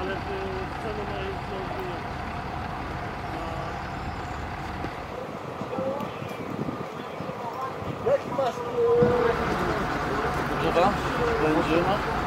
ale w celu mają znowu Jaki masz... Grzewa? Będzie.